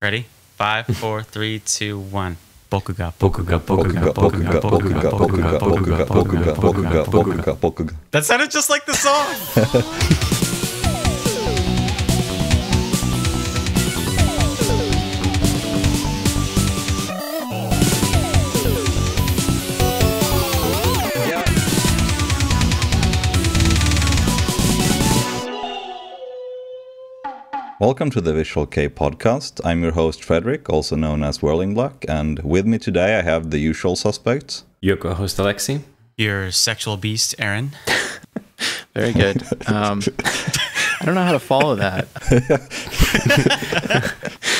Ready? Five, four, three, two, one. Bokuga, Bokuga, Bokuga, Bokuga, Bokuga, Bokuga, Bokuga, Bokuga, Bokuga, Bokuga, Bokuga, Bokuga. That sounded just like the song. Welcome to the Visual Kei podcast. I'm your host Frederick, also known as Whirling Black, and with me today I have the usual suspects. Your co-host Alexi. Your sexual beast, Aaron. Very good. Um, I don't know how to follow that.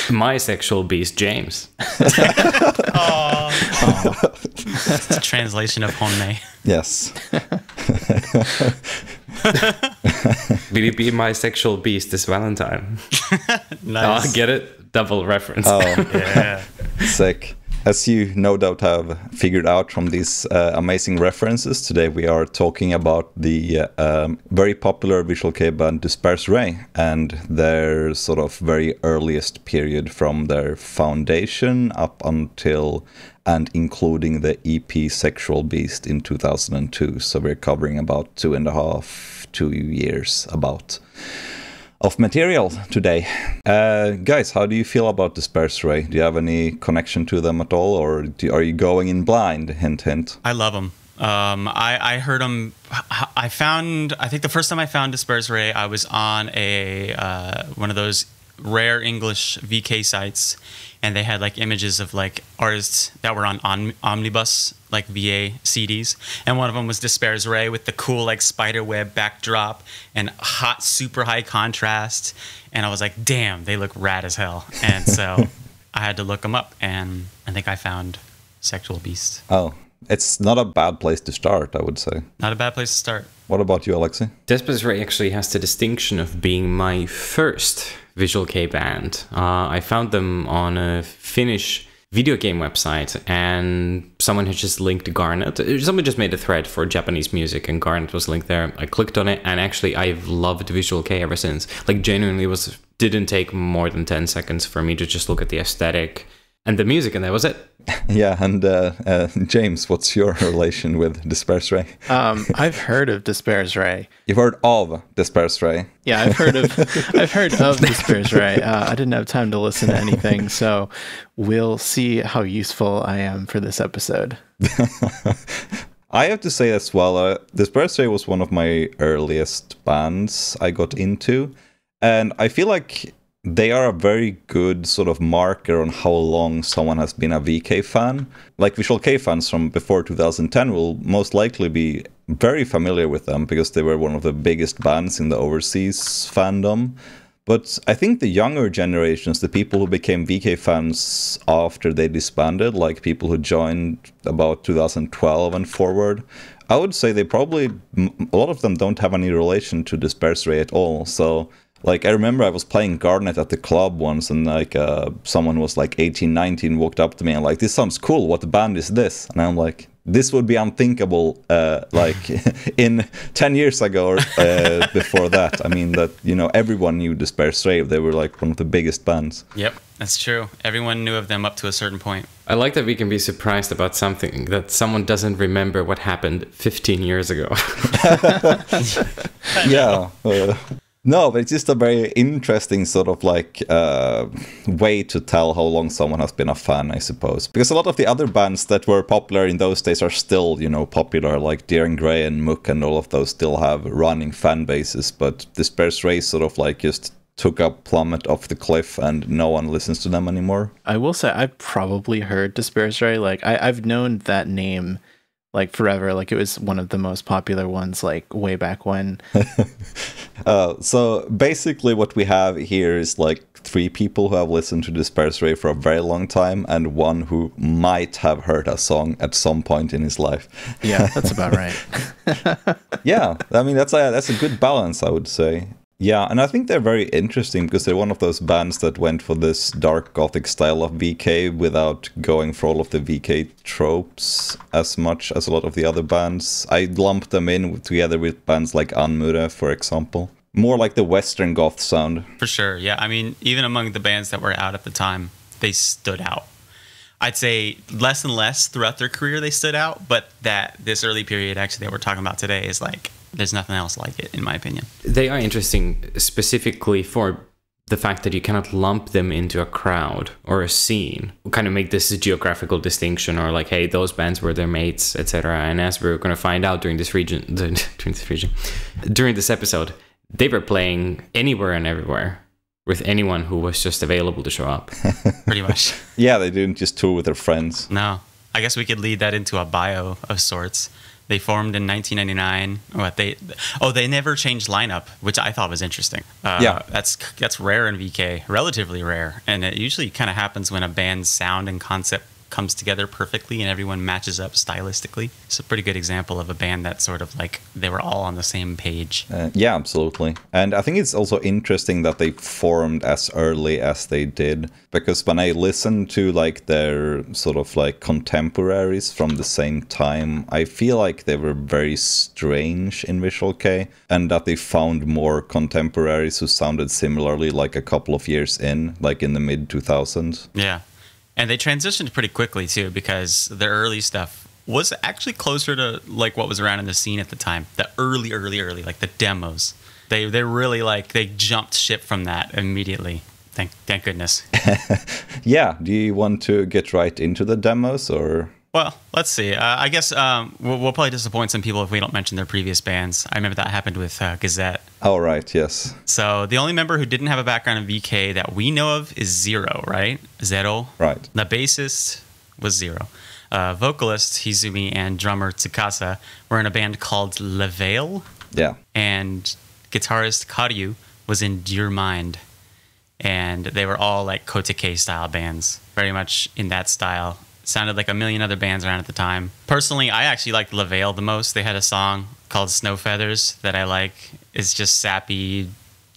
My sexual beast, James. It's a translation of Honmei. Yes. Will you be my sexual beast this Valentine? Nice. Oh, get it? Double reference. Oh, yeah. sick. As you no doubt have figured out from these uh, amazing references, today we are talking about the uh, um, very popular Visual Kei band D'espairsRay and their sort of very earliest period from their foundation up until and including the EP Sexual Beast in 2002. So we're covering about two and a half, two years about of material today. Uh, guys, how do you feel about D'espairsRay? Do you have any connection to them at all, or do, are you going in blind? Hint, hint. I love them. Um, I, I heard them. I found. I think the first time I found D'espairsRay, I was on a uh, one of those rare English VK sites, and they had like images of like artists that were on, on omnibus like VA CDs, and one of them was D'espairsRay with the cool like spider web backdrop and hot super high contrast, and I was like, damn, they look rad as hell, and so I had to look them up, and I think I found Sexual Beast. Oh, it's not a bad place to start, I would say. Not a bad place to start. What about you, Alexi? Despers Ray actually has the distinction of being my first Visual Kei band. Uh, I found them on a Finnish video game website and someone had just linked Garnet. Someone just made a thread for Japanese music and Garnet was linked there. I clicked on it and actually I've loved Visual Kei ever since. Like genuinely was didn't take more than 10 seconds for me to just look at the aesthetic and the music and that was it. Yeah, and uh, uh, James, what's your relation with D'espairsRay? Um, I've heard of D'espairsRay. You've heard of D'espairsRay. Yeah, I've heard of I've heard of D'espairsRay. Uh, I didn't have time to listen to anything, so we'll see how useful I am for this episode. I have to say as well, uh, D'espairsRay was one of my earliest bands I got into, and I feel like they are a very good sort of marker on how long someone has been a VK fan. Like Visual Kei fans from before 2010 will most likely be very familiar with them because they were one of the biggest bands in the overseas fandom. But I think the younger generations, the people who became VK fans after they disbanded, like people who joined about 2012 and forward, I would say they probably, a lot of them don't have any relation to D'espairsRay at all. So like I remember I was playing Garnet at the club once and like uh, someone was like 18, 19 walked up to me and like this sounds cool. What band is this? And I'm like this would be unthinkable uh, like in 10 years ago or uh, before that. I mean that you know everyone knew D'espairsRay. They were like one of the biggest bands. Yep, that's true. Everyone knew of them up to a certain point. I like that we can be surprised about something that someone doesn't remember what happened 15 years ago. yeah. Uh, no, but it's just a very interesting sort of like uh, way to tell how long someone has been a fan, I suppose. Because a lot of the other bands that were popular in those days are still, you know, popular, like Dir en grey and MUCC and all of those still have running fan bases. But D'espairsRay sort of like just took a plummet off the cliff and no one listens to them anymore. I will say I've probably heard D'espairsRay. Like I, I've known that name like forever. Like it was one of the most popular ones, like way back when. uh, so basically, what we have here is like three people who have listened to D'espairsRay for a very long time, and one who might have heard a song at some point in his life. Yeah, that's about right. yeah, I mean that's a that's a good balance, I would say. Yeah, and I think they're very interesting because they're one of those bands that went for this dark gothic style of VK without going for all of the VK tropes as much as a lot of the other bands. I lumped them in together with bands like Anmure, for example. more like the Western goth sound. For sure. Yeah. I mean, even among the bands that were out at the time, they stood out. I'd say less and less throughout their career they stood out, but that this early period actually that we're talking about today is like there's nothing else like it in my opinion. They are interesting specifically for the fact that you cannot lump them into a crowd or a scene kind of make this a geographical distinction or like hey those bands were their mates etc and as we're going to find out during this region during this region during this episode they were playing anywhere and everywhere with anyone who was just available to show up Pretty much. Yeah, they didn't just tour with their friends. no. I guess we could lead that into a bio of sorts. They formed in 1999. What they? Oh, they never changed lineup, which I thought was interesting. Uh, Yeah. that's that's rare in VK, relatively rare, and it usually kind of happens when a band's sound and concept comes together perfectly and everyone matches up stylistically. It's a pretty good example of a band that sort of like they were all on the same page. Uh, yeah, absolutely. And I think it's also interesting that they formed as early as they did because when I listen to like their sort of like contemporaries from the same time, I feel like they were very strange in Visual Kei and that they found more contemporaries who sounded similarly like a couple of years in, like in the mid 2000s. Yeah. And they transitioned pretty quickly too because the early stuff was actually closer to like what was around in the scene at the time. The early, early, early, like the demos. They they really like they jumped ship from that immediately. Thank thank goodness. Yeah, do you want to get right into the demos or? Well, let's see. Uh, I guess um, we'll, we'll probably disappoint some people if we don't mention their previous bands. I remember that happened with uh, Gazette. All right, yes. So the only member who didn't have a background in VK that we know of is Zero, right? Zero. Right. The bassist was Zero. Uh, vocalist Hizumi and drummer Tsukasa were in a band called Leveil, Yeah. and guitarist Karyu was in Dear Mind. And they were all like Kotike style bands, very much in that style. Sounded like a million other bands around at the time. Personally, I actually liked Leveil the most. They had a song called Snow Feathers that I like. It's just sappy.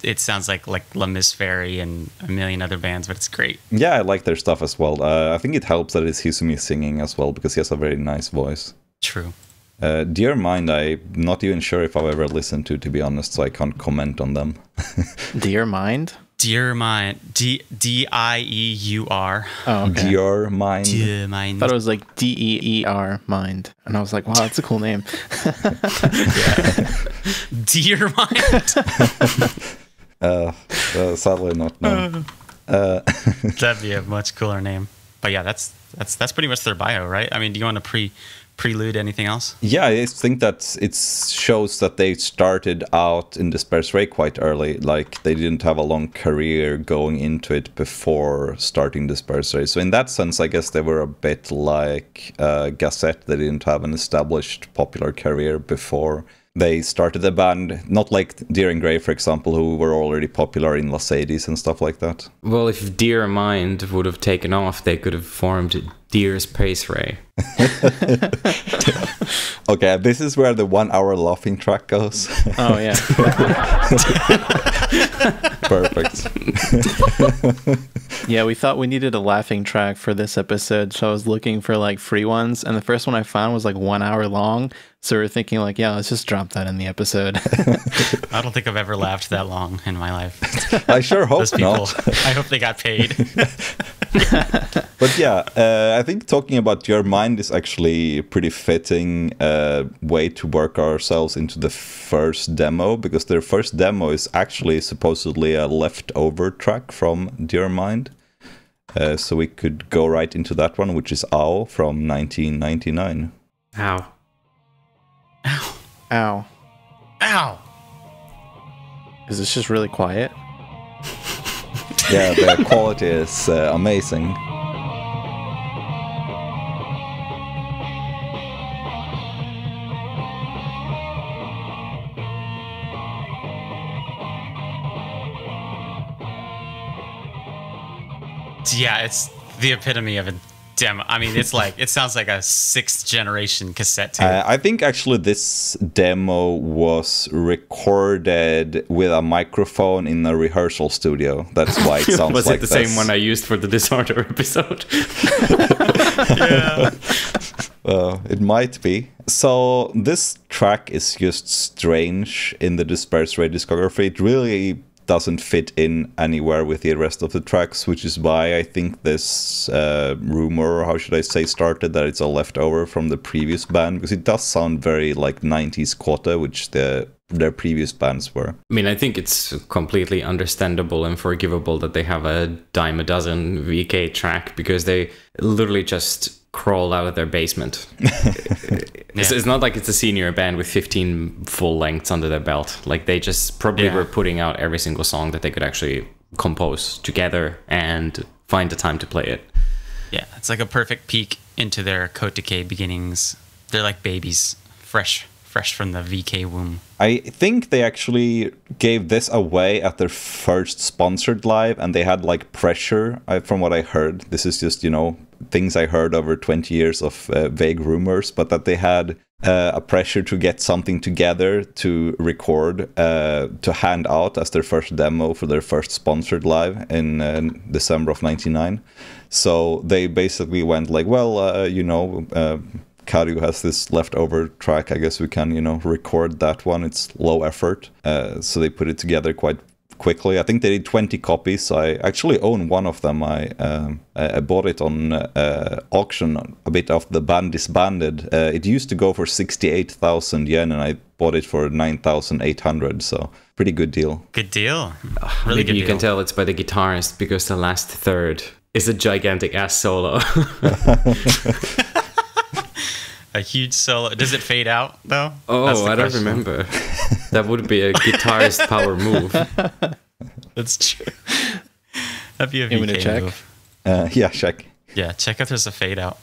It sounds like like La Miss Fairy and a million other bands, but it's great. Yeah, I like their stuff as well. Uh, I think it helps that it's Hizumi singing as well because he has a very nice voice. True. Uh, Dear Mind, I'm not even sure if I've ever listened to, to be honest, so I can't comment on them. Dear Mind? Dear Mind, D D I E U R. Oh, okay. Dear Mind. Dear Mind. thought it was like D E E R Mind. And I was like, wow, that's a cool name. Dear Mind. Uh, uh, sadly not known. That'd be a much cooler name. But yeah, that's that's that's pretty much their bio, right? I mean, do you want to pre prelude anything else? Yeah, I think that it shows that they started out in D'espairsRay quite early. Like they didn't have a long career going into it before starting D'espairsRay. So in that sense, I guess they were a bit like uh, Gazette. They didn't have an established popular career before they started the band. Not like Dir en grey, for example, who were already popular in Mercedes and stuff like that. well if dear mind would have taken off they could have formed dear space ray Okay, this is where the one-hour laughing track goes. Oh, yeah. Perfect. Yeah, we thought we needed a laughing track for this episode, so I was looking for like free ones, and the first one I found was like one hour long. So we are thinking like, yeah, let's just drop that in the episode. I don't think I've ever laughed that long in my life. I sure hope Those people. not. I hope they got paid. But yeah, uh, I think talking about your mind is actually a pretty fitting uh, way to work ourselves into the first demo because their first demo is actually supposedly a leftover track from Dear Mind. Uh, so we could go right into that one, which is Ao from 1999. Ow. Ow. Ow. Ow. Is this just really quiet? Yeah, the quality is uh, amazing. Yeah, it's the epitome of a demo. I mean, it's like it sounds like a sixth generation cassette tape. Uh, I think actually this demo was recorded with a microphone in a rehearsal studio. That's why it sounds was like it the this. same one I used for the disorder episode? yeah. Uh, it might be. So this track is just strange in the D'espairsRay discography. It really doesn't fit in anywhere with the rest of the tracks, which is why I think this uh, rumor, how should I say, started that it's a leftover from the previous band because it does sound very like 90s Quota, which the their previous bands were. I mean, I think it's completely understandable and forgivable that they have a dime a dozen VK track because they literally just crawl out of their basement. it's, Yeah. it's not like it's a senior band with 15 full lengths under their belt. Like they just probably Yeah. were putting out every single song that they could actually compose together and find the time to play it. Yeah, it's like a perfect peek into their Cote Decay beginnings. They're like babies, fresh, fresh from the VK womb. I think they actually gave this away at their first sponsored live, and they had like pressure. From what I heard, this is just you know things I heard over 20 years of uh, vague rumors, but that they had uh, a pressure to get something together to record uh, to hand out as their first demo for their first sponsored live in uh, December of '99. So they basically went like, well, uh, you know. Karyu has this leftover track. I guess we can, you know, record that one. It's low effort, uh, so they put it together quite quickly. I think they did 20 copies. I actually own one of them. I um, I I bought it on uh, auction a bit after the band disbanded. Uh, it used to go for 68,000 yen, and I bought it for 9,800. So pretty good deal. Good deal. Really Maybe good you deal. can tell it's by the guitarist because the last third is a gigantic ass solo. A huge solo. Does it fade out though? That's oh, the I don't remember. that would be a guitarist power move. That's true. That'd be a You want me to check? move. Uh, yeah, check. Yeah, check if there's a fade out.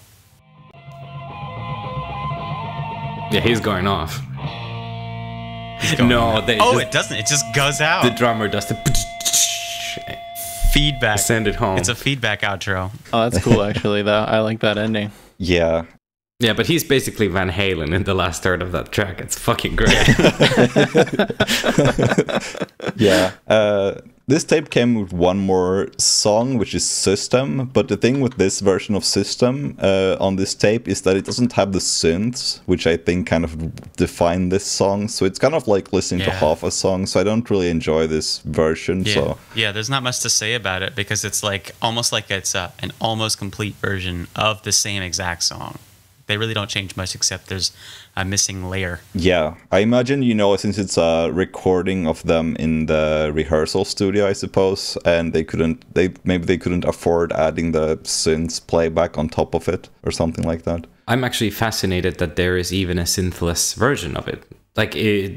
Yeah, he's going off. going no, out. they Oh, just- it doesn't. It just goes out. the drummer does the feedback. send it home. It's a feedback outro. Oh, that's cool actually. Though I like that ending. Yeah, yeah, but he's basically Van Halen in the last third of that track. It's fucking great. yeah. Uh, this tape came with one more song, which is System. But the thing with this version of System uh, on this tape is that it doesn't have the synths, which I think kind of define this song. So it's kind of like listening to half a song. So I don't really enjoy this version. Yeah, So yeah. There's not much to say about it because it's like almost like it's uh, an almost complete version of the same exact song. They really don't change much except there's a missing layer. yeah, I imagine you know since it's a recording of them in the rehearsal studio, I suppose, and they couldn't. They maybe they couldn't afford adding the synths playback on top of it or something like that. I'm actually fascinated that there is even a synthless version of it. Like it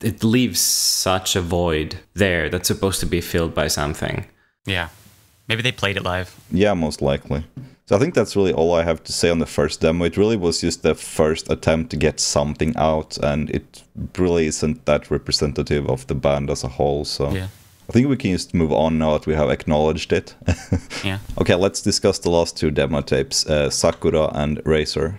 it leaves such a void there that's supposed to be filled by something. Yeah, maybe they played it live. Yeah, most likely. So I think that's really all I have to say on the first demo. It really was just the first attempt to get something out, and it really isn't that representative of the band as a whole. So Yeah, I think we can just move on now that we have acknowledged it. yeah. okay, let's discuss the last two demo tapes, uh, Sakura and Razor.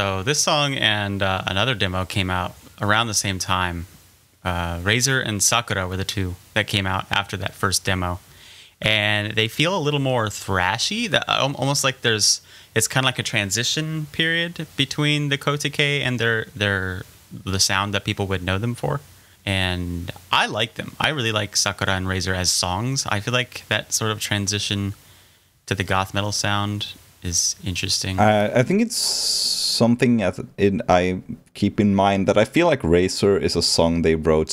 So this song and uh, another demo came out around the same time. Uh, Razor and Sakura were the two that came out after that first demo, and they feel a little more thrashy. That almost like there's it's kind of like a transition period between the Kotike and their their the sound that people would know them for. And I like them. I really like Sakura and Razor as songs. I feel like that sort of transition to the goth metal sound is interesting. Uh, I think it's something that I keep in mind that I feel like Razor is a song they wrote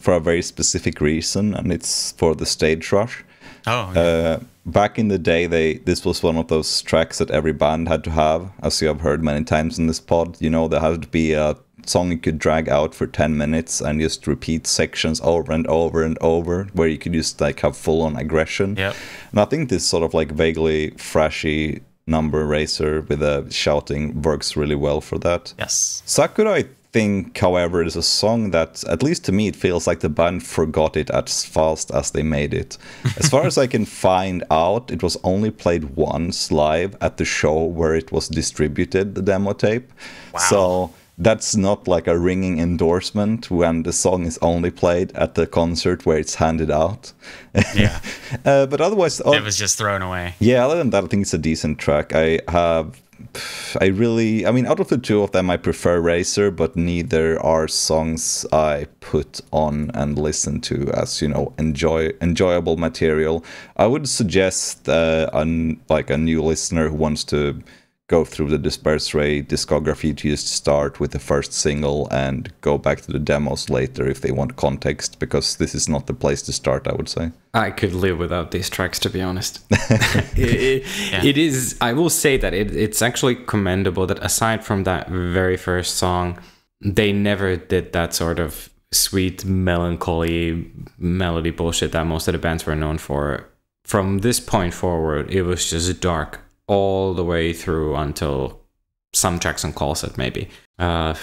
for a very specific reason, and it's for the stage rush. oh, yeah. Uh, back in the day, they this was one of those tracks that every band had to have, as you have heard many times in this pod. You know, there had to be a song you could drag out for 10 minutes and just repeat sections over and over and over, where you could just like have full on aggression. Yep. And I think this sort of like vaguely thrashy number Razor with a shouting works really well for that. yes. Sakura, I think, however, is a song that, at least to me, it feels like the band forgot it as fast as they made it. As far as I can find out, it was only played once live at the show where it was distributed, the demo tape. Wow. So that's not like a ringing endorsement when the song is only played at the concert where it's handed out. Yeah. uh, but otherwise, it was just thrown away. yeah, other than that, I think it's a decent track. I have. I really, I mean, out of the two of them, I prefer Razor, but neither are songs I put on and listen to as you know enjoy enjoyable material. I would suggest uh, an, like a new listener who wants to go through the D'espairsRay discography to just start with the first single and go back to the demos later if they want context, because this is not the place to start. I would say. I could live without these tracks, to be honest. it, it- Yeah. it is. I will say that it, it's actually commendable that aside from that very first song, they never did that sort of sweet melancholy melody bullshit that most of the bands were known for. From this point forward, it was just dark all the way through until some tracks on Coll:set, maybe. Uh,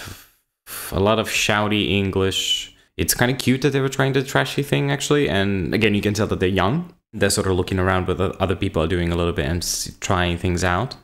a lot of shouty English. It's kind of cute that they were trying the trashy thing, actually. And again, you can tell that they're young. They're sort of looking around what other people are doing a little bit and trying things out.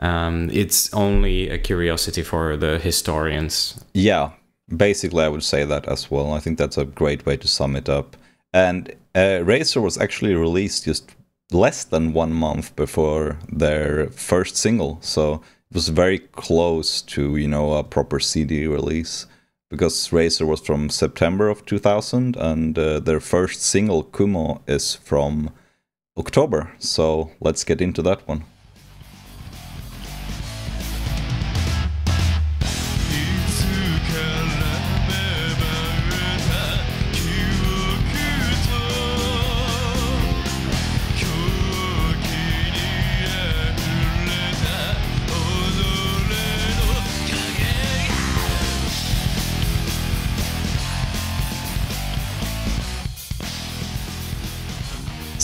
Um, it's only a curiosity for the historians. Yeah, basically, I would say that as well. I think that's a great way to sum it up. And uh, Razor was actually released just less than one month before their first single, so it was very close to you know a proper CD release. Because Razor was from September of 2000, and uh, their first single Kumo is from October. So let's get into that one.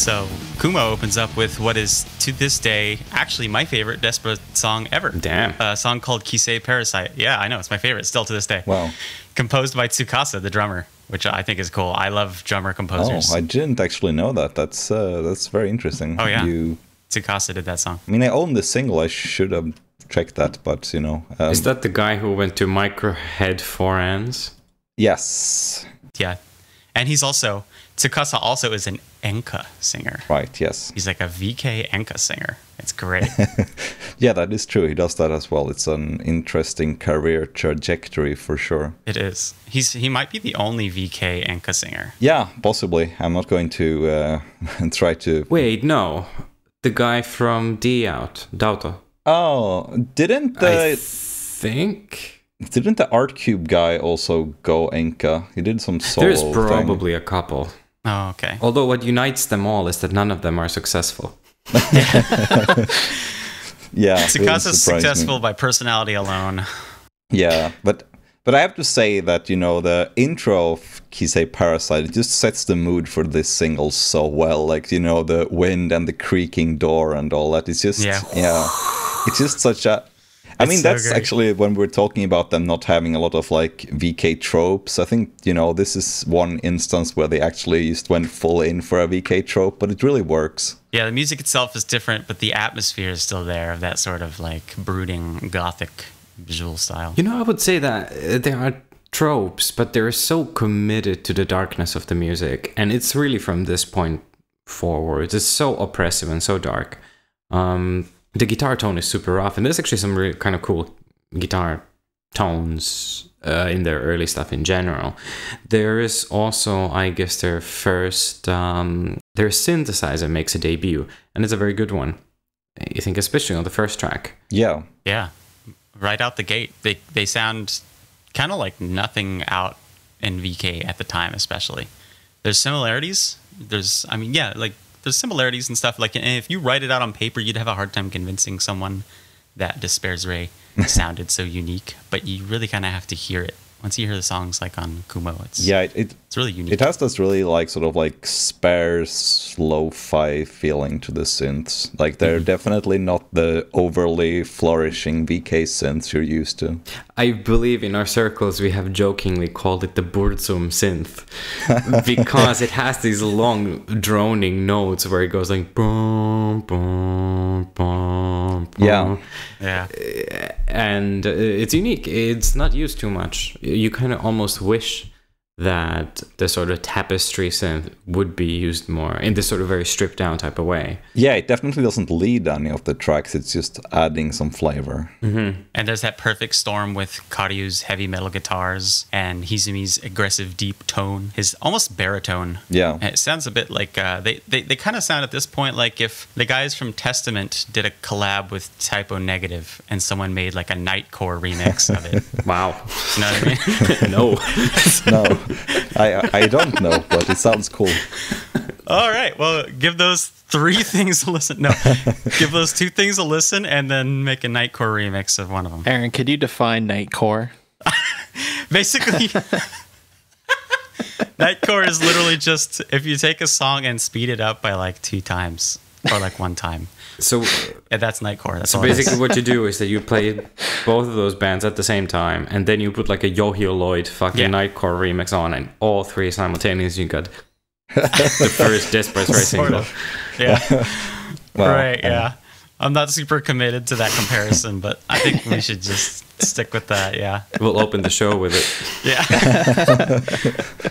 So Kumo opens up with what is to this day actually my favorite Desperate song ever. Damn. A song called Kisei Parasite. Yeah, I know it's my favorite still to this day. Wow. Composed by Tsukasa, the drummer, which I think is cool. I love drummer composers. Oh. I didn't actually know that. That's uh, that's very interesting. Oh, yeah. You Tsukasa did that song. I mean, I own the single. I should have checked that, but you know, um, Is that the guy who went to Microhead 4N's? yes, Yeah. And he's also Tsukasa also is an enka singer. right, yes, He's like a VK enka singer. It's great. yeah, that is true. He does that as well. It's an interesting career trajectory for sure. it is. He's he might be the only VK enka singer. Yeah, possibly. I'm not going to uh, try to. Wait, no. The guy from D Out, Dauto. Oh, didn't I the think didn't the Art Cube guy also go Enka? He did some solo. there's thing. probably a couple. Oh, okay. Although what unites them all is that none of them are successful. Yeah, it would Tsukasa's surprise me. successful by personality alone. Yeah, but but I have to say that you know the intro of Kisei Parasite it just sets the mood for this single so well. Like you know the wind and the creaking door and all that. It's just Yeah. yeah, it's just such a. I mean, so that's great. actually when we're talking about them not having a lot of like VK tropes. I think you know this is one instance where they actually just went full in for a VK trope, but it really works. Yeah, the music itself is different, but the atmosphere is still there of that sort of like brooding gothic visual style. You know, I would say that uh, there are tropes, but they're so committed to the darkness of the music, and it's really from this point forward. It's so oppressive and so dark. Um, the guitar tone is super rough, and there's actually some really kind of cool guitar tones uh, in their early stuff in general. There is also, I guess, their first um, their synthesizer makes a debut, and it's a very good one. I think, especially on the first track. Yeah, Yeah, right out the gate, they they sound kind of like nothing out in VK at the time, especially. There's similarities. There's, I mean, yeah, like there's similarities and stuff. Like, and if you write it out on paper, you'd have a hard time convincing someone that D'espairsRay sounded so unique. But you really kind of have to hear it once you hear the songs like on Kumo. It's yeah. It, it It's really unique. It has this really like sort of like sparse lo-fi feeling to the synths. Like they're Mm-hmm. definitely not the overly flourishing VK synths you're used to. I believe in our circles we have jokingly called it the Burzum synth because it has these long droning notes where it goes like boom, boom, boom, boom. Yeah. yeah. and uh, it's unique. It's not used too much. You kind of almost wish that the sort of tapestry synth would be used more in this sort of very stripped down type of way. Yeah, it definitely doesn't lead any of the tracks. It's just adding some flavor. And there's that perfect storm with Karyu's heavy metal guitars and Hizumi's aggressive deep tone, his almost baritone. Yeah. And It sounds a bit like uh, they, they, they kind of sound at this point like if the guys from Testament did a collab with Type O Negative and someone made like a Nightcore remix of it. Wow. You know what I mean? no. No, I I don't know, but it sounds cool. All right. Well, give those three things a listen. No, give those two things a listen and then make a Nightcore remix of one of them. Aaron, could you define Nightcore? Basically, Nightcore is literally just if you take a song and speed it up by like two times or like one time. So And that's Nightcore. That's So all basically, what you do is that you play both of those bands at the same time, and then you put like a Yohio Lloyd fucking Yeah. Nightcore remix on, and all three simultaneously. You got the first D'espairsRay Sort single. of. Yeah. Well, right. Yeah. I'm not super committed to that comparison, but I think we should just stick with that. Yeah. We'll open the show with it. Yeah.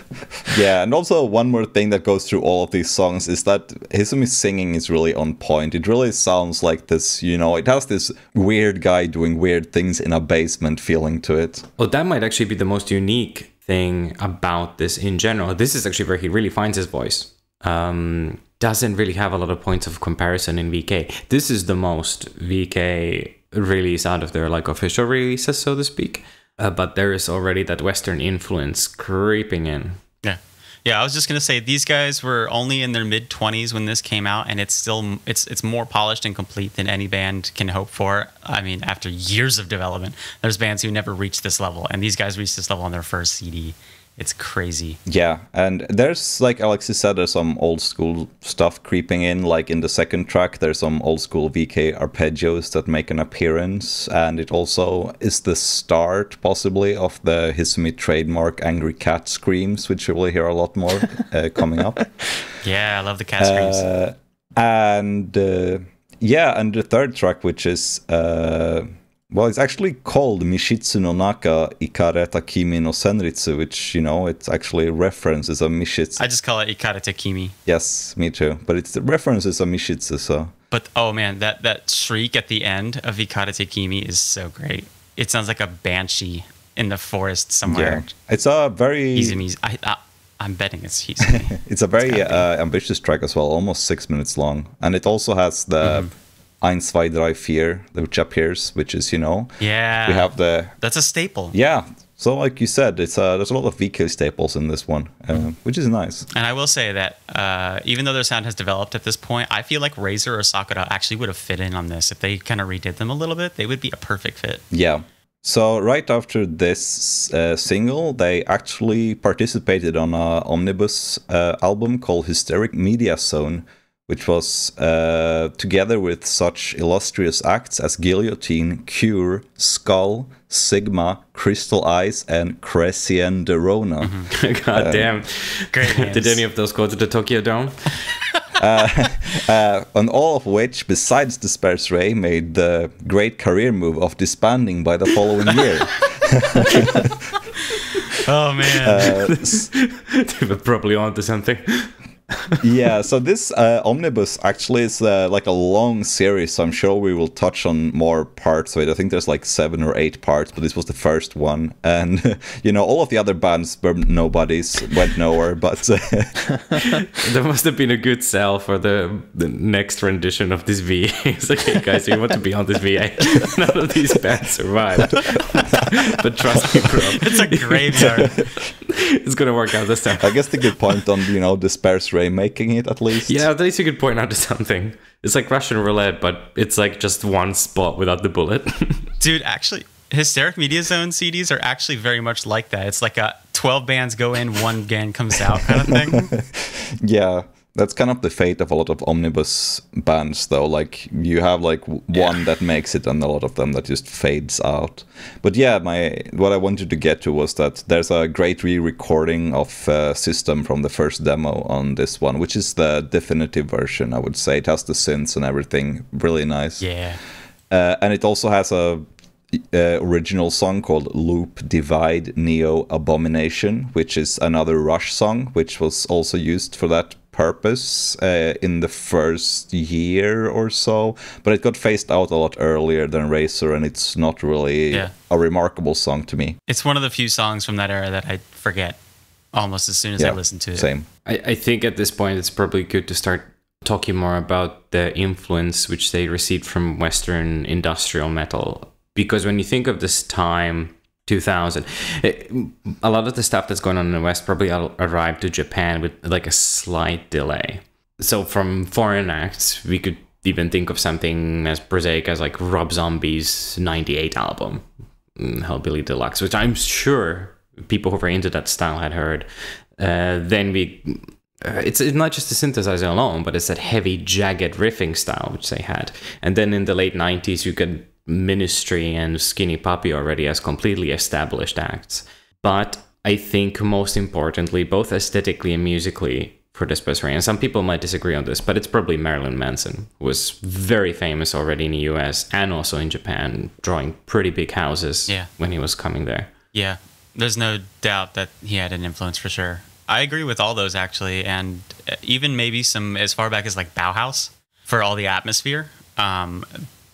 Yeah, and also one more thing that goes through all of these songs is that Hizumi's singing is really on point. It really sounds like this, you know, it has this weird guy doing weird things in a basement feeling to it. Well, that might actually be the most unique thing about this in general. This is actually where he really finds his voice. Um, doesn't really have a lot of points of comparison in VK. This is the most VK release out of their like official releases, so to speak. Uh, but there is already that Western influence creeping in. Yeah. Yeah, I was just gonna say these guys were only in their mid twenties when this came out, and it's still it's it's more polished and complete than any band can hope for. I mean, after years of development, there's bands who never reached this level, and these guys reached this level on their first CD. It's crazy. Yeah, and there's like Alexis said, there's some old school stuff creeping in. Like in the second track, there's some old school VK arpeggios that make an appearance, and it also is the start, possibly, of the Hizumi trademark "Angry Cat" screams, which you will hear a lot more uh, coming up. Yeah, I love the cat screams. Uh, and uh, yeah, and the third track, which is uh, well, it's actually called Mishitsu no Naka Ikareta Kimi no Senritsu, which you know it actually references a Mishitsu. I just call it Ikarete Kimi. yes, me too. But it's the references a Mishitsu, so But oh man, that that shriek at the end of Ikarete Kimi is so great. It sounds like a banshee in the forest somewhere. yeah, it's a very Hizumi's. I, I I'm betting it's Izumi. it's a very gotta uh, ambitious track as well, almost six minutes long, and it also has the Mm-hmm. Ein, zwei, drei, vier, which appears, which is you know yeah. we have the That's a staple. Yeah. So like you said, it's uh, there's a lot of VK staples in this one, uh, which is nice. And I will say that uh, even though their sound has developed at this point, I feel like Razor or Sakura actually would have fit in on this. If they kind of redid them a little bit, they would be a perfect fit. Yeah. So right after this uh, single, they actually participated on a omnibus uh, album called Hysteric Media Zone, which was uh, together with such illustrious acts as Guillotine, Cure, Skull, Sigma, Crystal Eyes, and Crescien de Rona. God damn. Great Did any of those go to the Tokyo Dome? uh, and all of which, besides D'espairsRay, made the great career move of disbanding by the following year. Oh man. Uh, s- they were probably onto something. Yeah, so this uh, omnibus actually is uh, like a long series, so I'm sure we will touch on more parts of it. I think there's like seven or eight parts, but this was the first one. And, you know, all of the other bands were nobodies, went nowhere, but uh, There must have been a good sell for the the next rendition of this VA. It's like, hey guys, you want to be on this VA? None of these bands survived. but trust me, bro, it's a graveyard. it's gonna work out this time. I guess the good point on, you know, Disperse Ray making it at least. Yeah, at least you could point out to something. It's like Russian roulette, but it's like just one spot without the bullet. Dude, actually, Hysteric Media Zone CDs are actually very much like that. It's like a 12 bands go in, one band comes out kind of thing. Yeah, that's kind of the fate of a lot of omnibus bands, though. Like you have like one that makes it, and a lot of them that just fades out. But yeah, my what I wanted to get to was that there's a great re-recording of uh, System from the first demo on this one, which is the definitive version. I would say it has the synths and everything, really nice. Yeah. Uh, and it also has a uh, original song called Loop Divide Neo Abomination, which is another Rush song, which was also used for that purpose uh, in the first year or so. But it got phased out a lot earlier than Razor, and it's not really Yeah. a remarkable song to me. It's one of the few songs from that era that I forget almost as soon as I listen to it. Same. I, I think at this point it's probably good to start talking more about the influence which they received from Western industrial metal. Because when you think of this time, 2000, it, a lot of the stuff that's going on in the West probably arrived to Japan with like a slight delay. So from foreign acts, we could even think of something as prosaic as like Rob Zombie's 98 album, mm, Hellbilly Deluxe, which I'm sure people who were into that style had heard. Uh, then we uh, it's, it's not just the synthesizer alone, but it's that heavy, jagged riffing style which they had. And then in the late 90s, you get Ministry and Skinny Puppy already as completely established acts. But I think most importantly, both aesthetically and musically, for D'espairsRay, and some people might disagree on this, but it's probably Marilyn Manson, who was very famous already in the US and also in Japan, drawing pretty big houses Yeah. when he was coming there. Yeah, there's no doubt that he had an influence for sure. I agree with all those actually, and uh, even maybe some as far back as like Bauhaus for all the atmosphere. Um,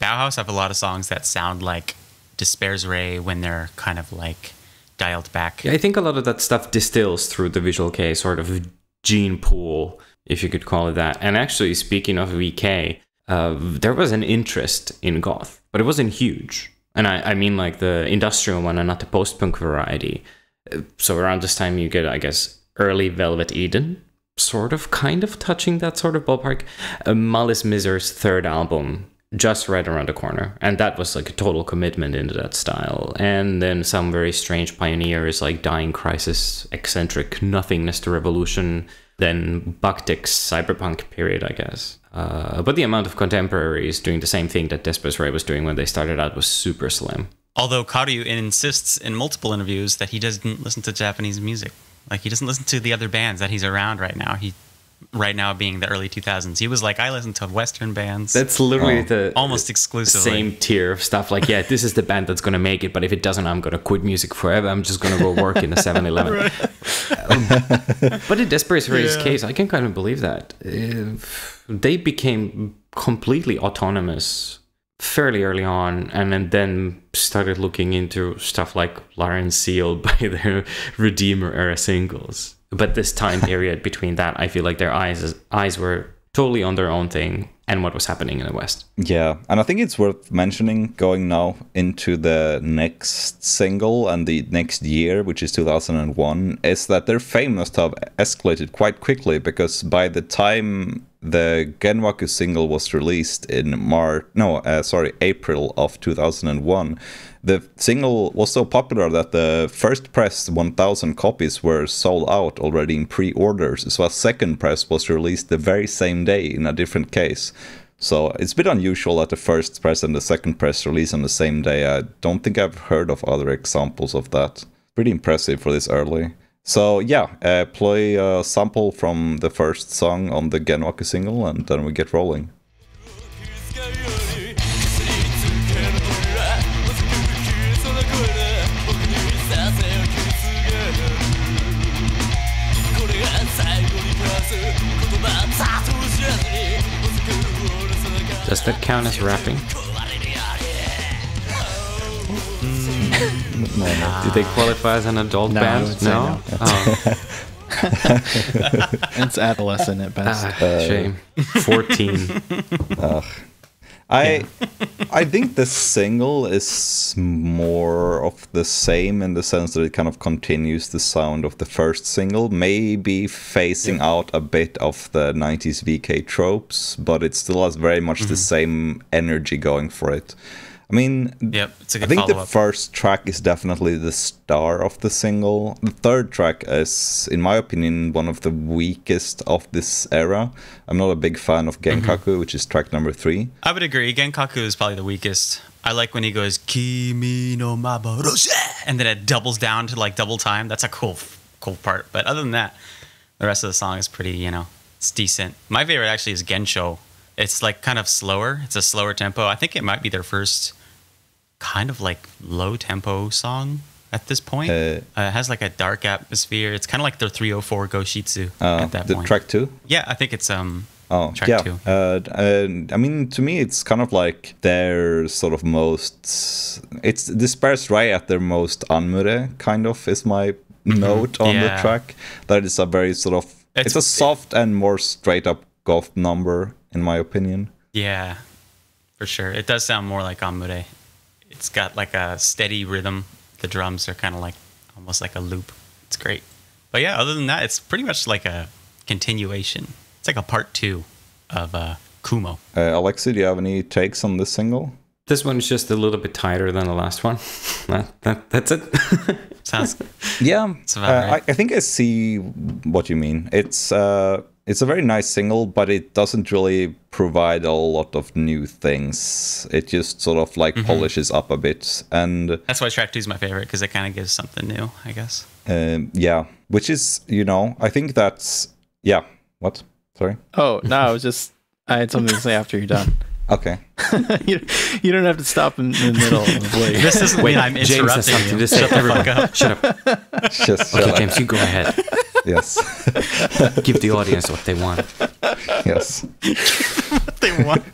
Bauhaus have a lot of songs that sound like D'espairsRay when they're kind of like dialed back. Yeah, I think a lot of that stuff distills through the Visual Kei sort of gene pool, if you could call it that. And actually, speaking of VK, uh, there was an interest in goth, but it wasn't huge. And I, I mean like the industrial one and not the post punk variety. Uh, So around this time, you get, I guess, early Velvet Eden, sort of, kind of touching that sort of ballpark. Uh, Malice Mizer's third album, just right around the corner. And that was like a total commitment into that style. And then some very strange pioneers like Dying Crisis, Eccentric, Nothingness to Revolution, then Buck-Tick's cyberpunk period, I guess. Uh, but the amount of contemporaries doing the same thing that D'espairsRay was doing when they started out was super slim. Although Karyu insists in multiple interviews that he doesn't listen to Japanese music. Like he doesn't listen to the other bands that he's around right now. He right now being the early 2000s. He was like I listen to western bands. That's literally Oh. the almost exclusively. same tier of stuff. Like, yeah, this is the band that's gonna make it, but if it doesn't, I'm gonna quit music forever. I'm just gonna go work in a 7-Eleven. Um, but in D'espairsRay's case, I can kind of believe that Uh, they became completely autonomous fairly early on, and then- then started looking into stuff like Lauren Seal by their Redeemer era singles. But this time period between that, I feel like their eyes eyes were totally on their own thing and what was happening in the West. Yeah, and I think it's worth mentioning going now into the next single and the next year, which is 2001, is that their fame must have escalated quite quickly because by the time the Genwaku single was released in March, no, uh, sorry, April of 2001, the single was so popular that the first press 1000 copies were sold out already in pre-orders. So a second press was released the very same day in a different case. So it's a bit unusual that the first press and the second press release on the same day. I don't think i've heard of other examples of that. Pretty impressive for this early. So yeah uh, play a sample from the first song on the genwaku single and then we get rolling Does that count as rapping? Mm. no, no. Do they qualify as an adult no, band? no. no. Oh. it's adolescent at best. Ah, shame. Uh, 14. Ugh. I I think the single is more of the same in the sense that it kind of continues the sound of the first single, maybe phasing out a bit of the 90s VK tropes, but it still has very much the mm-hmm. same energy going for it. I mean, Yep, it's a I think the first track is definitely the star of the single. The third track is, in my opinion, one of the weakest of this era. I'm not a big fan of Mm-hmm. Genkaku, which is track number three. I would agree. Genkaku is probably the weakest. I like when he goes Kimi no Mabaroshe, and then it doubles down to like double time. That's a cool, cool part. But other than that, the rest of the song is pretty. You know, it's decent. My favorite actually is Gensho. It's like kind of slower. It's a slower tempo. I think it might be their first kind of like low tempo song at this point. Uh, Uh, it has like a dark atmosphere. It's kind of like their 304 Goshitsu Uh, at that the point. track two. yeah, I think it's um Oh, Track yeah. two. Uh, I mean, to me, it's kind of like their sort of most. It's Disperse right at their most anmure, kind of, is my note on the Mm-hmm. Track. That is a very sort of. It's, It's- a soft and more straight up goth number, in my opinion. Yeah, for sure. It does sound more like Amure. It's got like a steady rhythm. The drums are kind of like almost like a loop. It's great. But yeah, other than that, it's pretty much like a continuation. It's like a part two of uh, Kumo. Uh, Alexi, do you have any takes on this single? This one's just a little bit tighter than the last one. That, that, that's it. Sounds Yeah, It's uh, right. I, I think I see what you mean. It's uh, it's a very nice single, but it doesn't really provide a lot of new things. It just sort of like Mm-hmm. polishes up a bit, and that's why track two is my favorite because it kind of gives something new, I guess. um, yeah, which is you know I think that's yeah. What? Sorry. Oh no, I was just I had something to say after you're done. Okay. you, you don't have to stop in the middle of like This doesn't Wait, mean I'm James has interrupting something you. to say. Shut the Everyone, fuck up. shut up. Just Okay, shut up. James, you go ahead. Yes. Give the audience what they want. yes. They want.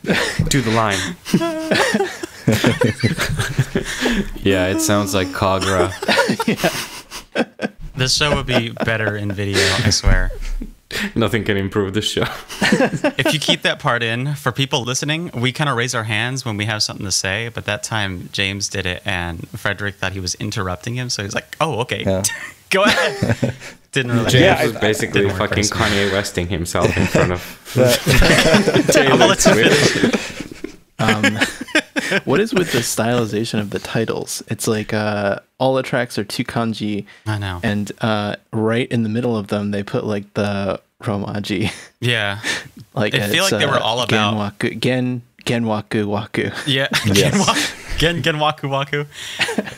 Do the line. yeah, it sounds like Kagrra. This show would be better in video, I swear. Nothing can improve this show. if you keep that part in for people listening, we kind of raise our hands when we have something to say. But that time James did it, and Frederick thought he was interrupting him, so he's like, "Oh, okay, Yeah. go ahead." Didn't really. James Yeah, I- was basically didn't fucking personally. Kanye Westing himself in front of I'm gonna let you finish. um, what is with the stylization of the titles? It's like uh, all the tracks are two kanji, I know. and uh, right in the middle of them they put like the romaji. Yeah, like I feel it's, like they were uh, all about- genwaku, gen genwaku waku. yeah. Yes. Gen Gen Waku Waku.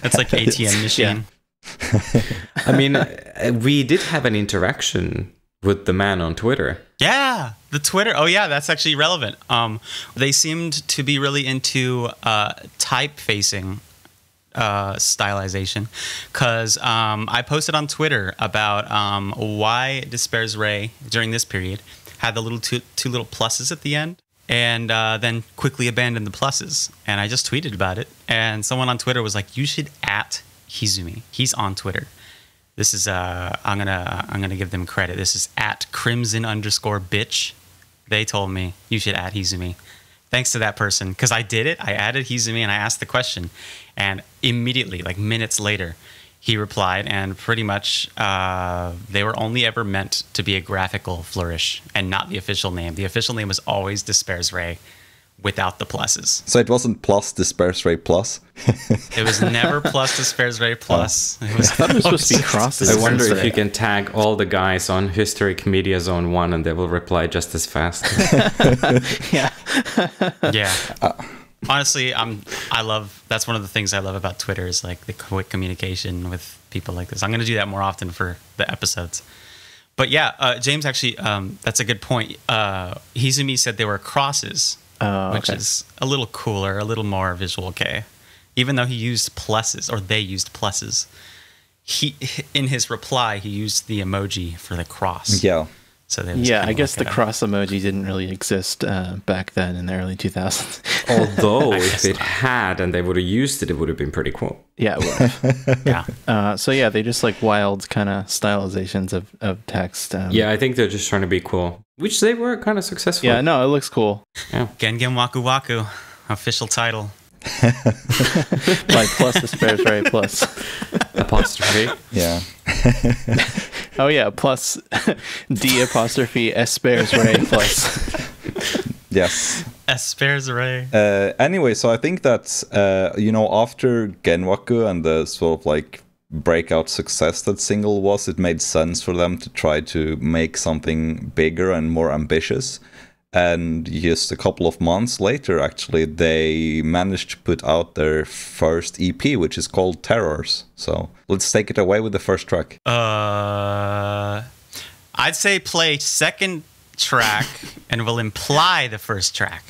It's like ATM machine. I mean, we did have an interaction with the man on Twitter. Yeah, the Twitter. Oh yeah, that's actually relevant. Um, they seemed to be really into uh, typefacing uh, stylization because um, I posted on Twitter about um, why D'espairsRay during this period had the little two, two little pluses at the end and uh, then quickly abandoned the pluses. And I just tweeted about it, and someone on Twitter was like, "You should at Hizumi. He's on Twitter." This is uh I'm gonna I'm gonna give them credit. This is at crimson underscore bitch. They told me you should add Hizumi. Thanks to that person, because I did it. I added Hizumi and I asked the question, and immediately, like minutes later, he replied, and pretty much uh, they were only ever meant to be a graphical flourish and not the official name. The official name was always D'espairsRay, without the pluses. So it wasn't plus D'espairsRay plus. It was never plus D'espairsRay plus. It was, I thought it was supposed to be crosses. I wonder if you can tag all the guys on Hysteric Media Zone 1 and they will reply just as fast. yeah. yeah honestly i'm i love that's one of the things i love about twitter is like the quick communication with people like this i'm going to do that more often for the episodes but yeah uh, james actually um, that's a good point uh, hizumi said they were crosses Oh, which okay. is a little cooler a little more visual kei. even though he used pluses or they used pluses he in his reply he used the emoji for the cross yeah. So they Yeah, I guess the a- cross emoji didn't really exist uh, back then in the early 2000s. Although, if it not. had and they would have used it, it would have been pretty cool. yeah, it would've. yeah uh, so yeah, they just like wild kind of stylizations of, of text. Um, Yeah, I think they're just trying to be cool, which they were kind of successful. Yeah, no, it looks cool. Gengen Waku Waku, official title. Like plus the spares Ray plus. Apostrophe. Yeah. Oh yeah, plus D apostrophe S spares Ray plus. Yes. Esper's Ray. Uh, anyway, so I think that uh, you know after Genwaku and the sort of like breakout success that single was, it made sense for them to try to make something bigger and more ambitious. And just a couple of months later, actually, they managed to put out their first EP, which is called Terrors. So let's take it away with the first track. Uh, I'd say play second track and we'll imply the first track.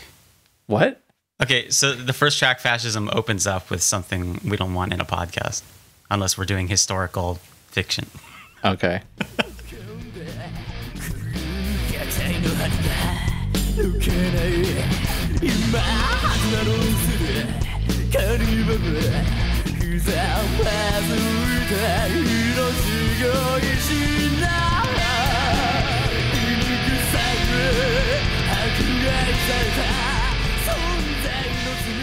What? Okay, so the first track, Fascism, opens up with something we don't want in a podcast, unless we're doing historical fiction. Okay. ガチャイの針が抜けない今始まろうするカニババふざまずいた命乞いしな犬臭く迫害された存在の罪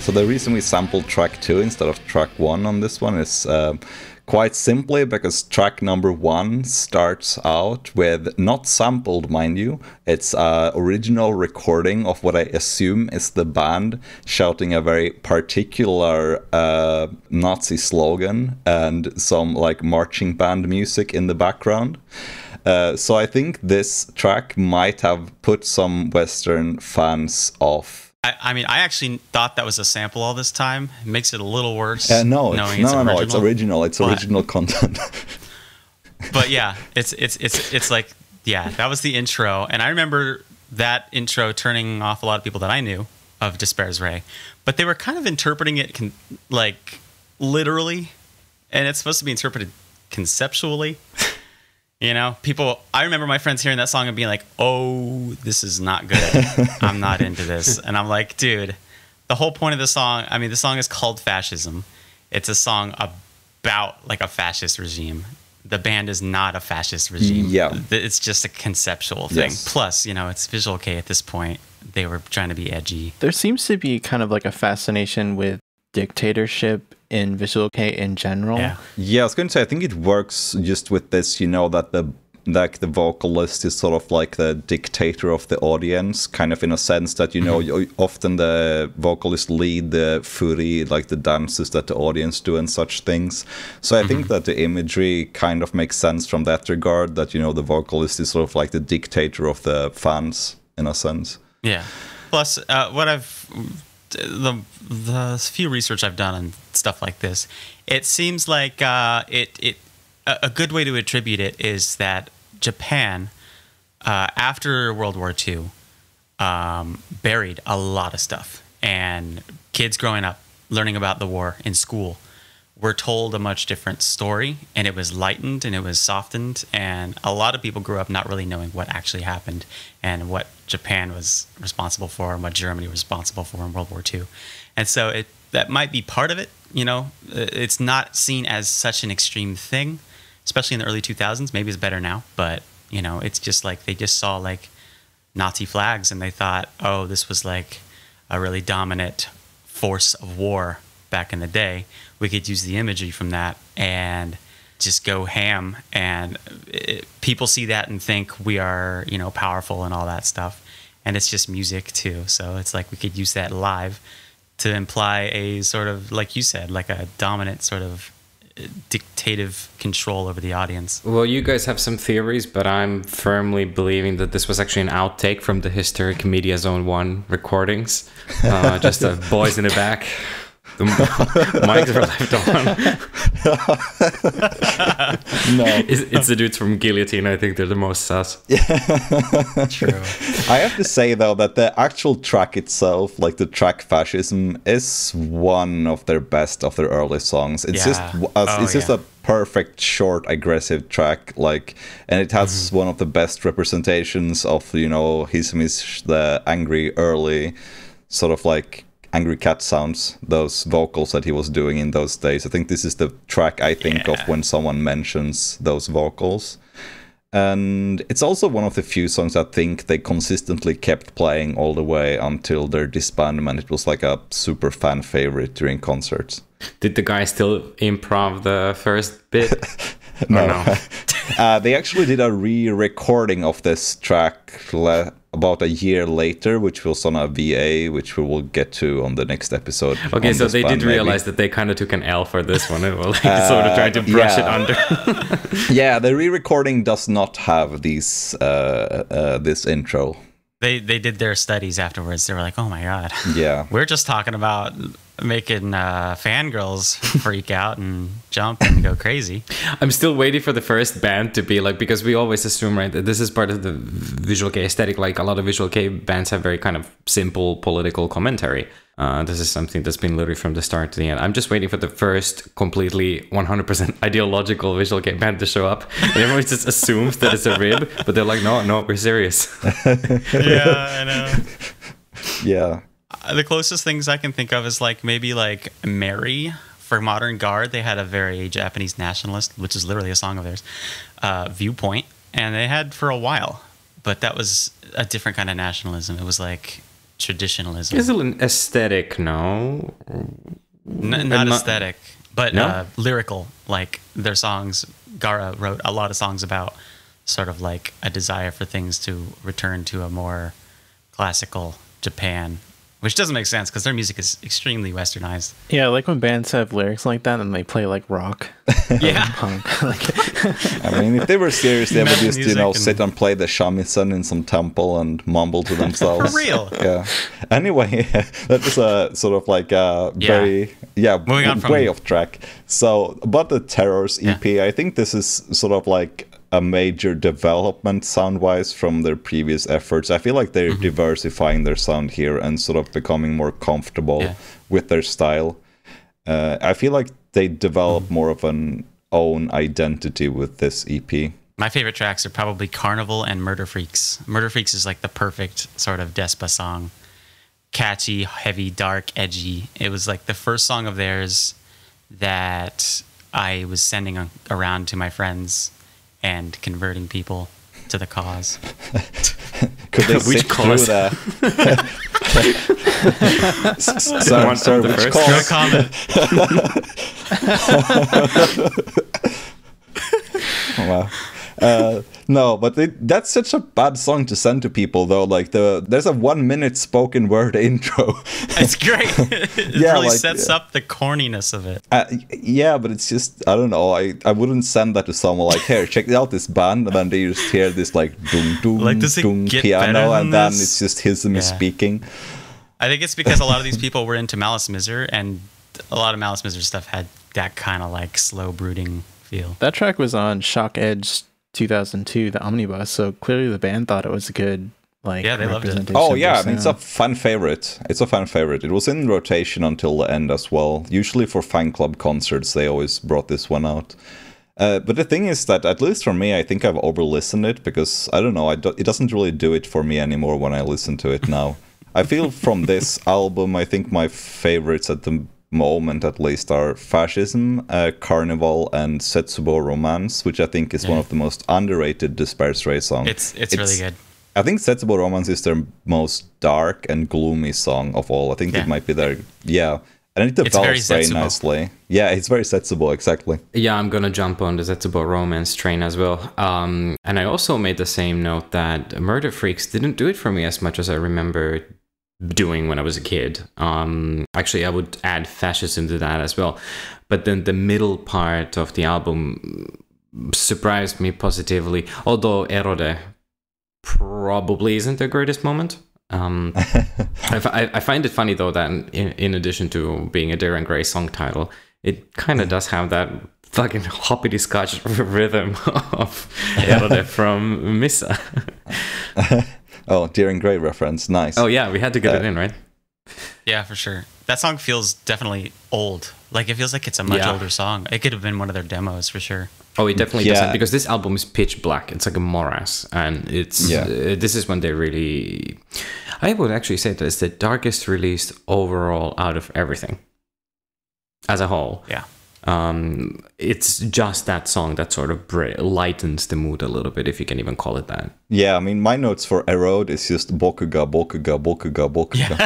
So the reason we sampled track two instead of track one on this one is um quite simply because track number one starts out with not sampled, mind you. It's a original recording of what I assume is the band shouting a very particular uh, Nazi slogan and some like marching band music in the background. Uh, so I think this track might have put some Western fans off. I, I mean, I actually thought that was a sample all this time. It makes it a little worse. Uh, no, it's, no, it's no, no, it's original. It's But- original content. but yeah, it's it's it's it's like yeah, that was the intro, and I remember that intro turning off a lot of people that I knew of D'espairsRay, but they were kind of interpreting it con- like literally, and it's supposed to be interpreted conceptually. You know, people. I remember my friends hearing that song and being like, "Oh, this is not good. I'm not into this." And I'm like, "Dude, the whole point of the song. I mean, the song is called Fascism. It's a song about like a fascist regime. The band is not a fascist regime. Yeah. It's just a conceptual thing. Yes. Plus, you know, it's Visual Kei at this point. They were trying to be edgy. There seems to be kind of like a fascination with dictatorship in Visual Kei in general. Yeah. Yeah, I was going to say, I think it works just with this, you know, that the like the vocalist is sort of like the dictator of the audience, kind of in a sense that you know you- often the vocalist lead the furi, like the dances that the audience do and such things. So I think that the imagery kind of makes sense from that regard. That you know the vocalist is sort of like the dictator of the fans in a sense. Yeah. Plus, uh, what I've the the few research I've done on stuff like this, it seems like uh, it it a good way to attribute it is that Japan, uh, after World War II, um, buried a lot of stuff, and kids growing up learning about the war in school were told a much different story and it was lightened and it was softened and a lot of people grew up not really knowing what actually happened and what Japan was responsible for and what Germany was responsible for in World War II. And so it that might be part of it, you know. Uh, It's not seen as such an extreme thing, especially in the early 2000s. Maybe it's better now, but you know, it's just like they just saw like Nazi flags and they thought, "Oh, this was like a really dominant force of war back in the day. We could use the imagery from that and just go ham." And it, people see that and think we are, you know, powerful and all that stuff. And it's just music too, so it's like we could use that live to imply a sort of, like you said, like a dominant sort of uh, dictative control over the audience. Well, you guys have some theories, but I'm firmly believing that this was actually an outtake from the Hysteric Media Zone 1 recordings. Uh, just the boys in the back. The mics are left on. No, It's, it's the dudes from Guillotine. I think they're the most sus. True. I have to say though that the actual track itself, like the track "Fascism," is one of their best of their early songs. It's Yeah. just uh, Oh, it's just yeah. a perfect, short, aggressive track. Like, and it has Mm-hmm. one of the best representations of you know Hizumi's the angry early, sort of like angry cat sounds. Those vocals that he was doing in those days. I think this is the track I think of when someone mentions those vocals. And it's also one of the few songs I think they consistently kept playing all the way until their disbandment. It was like a super fan favorite during concerts. Did the guy still improv the first bit? No. No? uh, they actually did a re recording of this track about a year later, which was on a VA, which we will get to on the next episode. Okay, so they did maybe. realize that they kind of took an L for this one and were like sort of trying to brush yeah. it under. Yeah, the re-recording does not have these uh, uh, this intro. They they did their studies afterwards. They were like, "Oh my god, Yeah. we're just talking about making uh, fangirls freak out and jump and go crazy." I'm still waiting for the first band to be like because we always assume right that this is part of the visual kei aesthetic. Like a lot of visual kei bands have very kind of simple political commentary. Uh, this is something that's been literally from the start to the end. I'm just waiting for the first completely 100% ideological visual kei band to show up, and everyone just assumes that it's a rib, but they're like, no, no, we're serious. yeah, I know. Yeah. The closest things I can think of is like maybe like MERRY for Modern Garde. They had a very Japanese nationalist, which is literally a song of theirs, uh, viewpoint, and they had for a while. But that was a different kind of nationalism. It was like traditionalism, It's an aesthetic, no? N- not not- aesthetic, but No? uh, lyrical. Like their songs, Gara wrote a lot of songs about sort of like a desire for things to return to a more classical Japan, which doesn't make sense because their music is extremely westernized. Yeah, I like when bands have lyrics like that and they play like rock, Yeah. punk. like, I mean, if they were serious, they would just, you know, and- sit and play the shamisen in some temple and mumble to themselves. For real. Yeah. Anyway, that was a sort of like a Yeah. very, yeah, Moving on from- way off track. So, about the Terrors EP, I think this is sort of like a major development sound wise from their previous efforts. I feel like they're Mm-hmm. diversifying their sound here and sort of becoming more comfortable Yeah. with their style. Uh, I feel like they develop Mm-hmm. more of an own identity with this EP. My favorite tracks are probably Carnival and Murder Freaks. Murder Freaks is like the perfect sort of Despa song. Catchy, heavy, dark, edgy. It was like the first song of theirs that I was sending around to my friends and converting people to the cause. Could they Which sit cause? through that? S- sir, One- sir, the which first? Cause? comment. Oh, wow. Uh, no, but it, that's such a bad song to send to people, though. Like the there's a one minute spoken word intro. It's great. it Yeah, really like, sets uh, up the corniness of it. Uh, yeah, but it's just I don't know. I, I wouldn't send that to someone like here, check out this band, and then they just hear this like doom doom Like, does it doom get piano, better than and then this? it's just Hizumi Yeah. speaking. I think it's because a lot of these people were into Malice Mizer, and a lot of Malice Mizer stuff had that kind of like slow brooding feel. that track was on Shock Edge 2002, the omnibus. So clearly the band thought it was a good like Yeah, they loved it. Oh yeah, I mean it's a sound. fan favorite. It's a fan favorite. It was in rotation until the end as well. Usually for fan club concerts, they always brought this one out. Uh, but the thing is that at least for me, I think I've over listened it because I don't know. I do, it doesn't really do it for me anymore when I listen to it now. I feel from this album, I think my favorites at the moment at least are Fascism, uh, Carnival, and Setsubo Romance, which I think is one of the most underrated D'espairsRay songs. It's it's, really good. I think Setsubo Romance is their most dark and gloomy song of all. I think Yeah. it might be their yeah. And it It's very develops very, nicely. Yeah, it's very Setsubo, exactly. Yeah, I'm gonna jump on the Zetsubo romance train as well. Um, and I also made the same note that Murder Freaks didn't do it for me as much as I remember doing when I was a kid. Um, actually, I would add fascism to that as well. But then the middle part of the album surprised me positively. Although Erode probably isn't the greatest moment. Um, I, I find it funny though that in, in addition to being a Dir en grey song title, it kind of does have that fucking hoppity scotch rhythm of Erode from Missa. Oh, Dir en grey reference. Nice. oh yeah, we had to get it in, right? Yeah, for sure. That song feels definitely old. Like it feels like it's a much Yeah. older song. It could have been one of their demos for sure. Oh, it definitely Yeah. doesn't because this album is pitch black. It's like a morass, and it's Yeah. uh, this is when they really. I would actually say that it's the darkest released overall out of everything, as a whole. Yeah. Um, it's just that song that sort of br- lightens the mood a little bit, if you can even call it that. Yeah, I mean, my notes for Erode is just Bokuga, Bokuga, Bokuga, Bokuga,